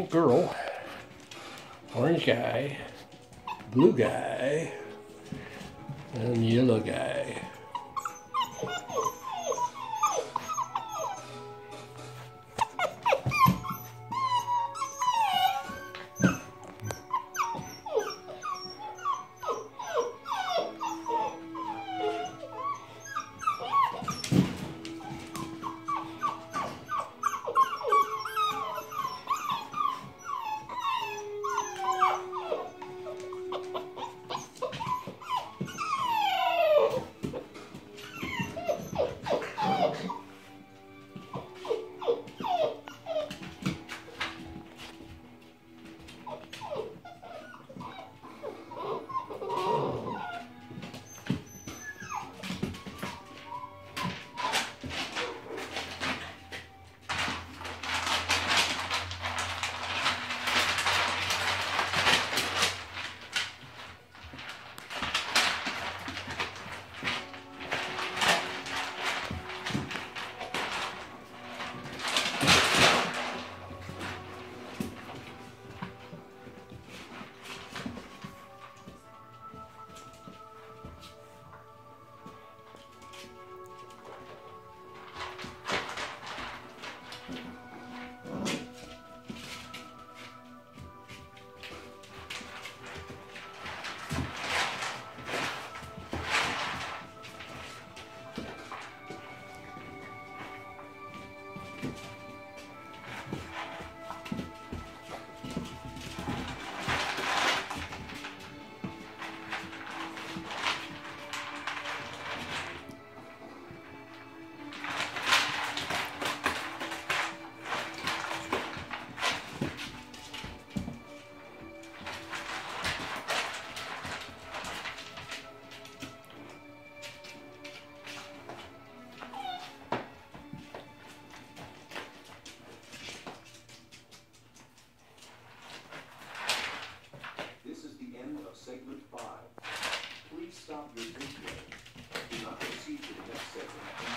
pink girl, orange guy, blue guy, and yellow guy. This segment five. Please stop your video. Do not proceed to the next segment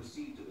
proceed to the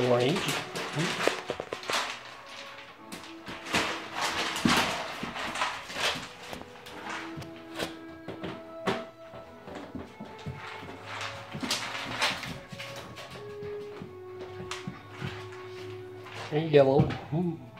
orange. Yellow. Hmm.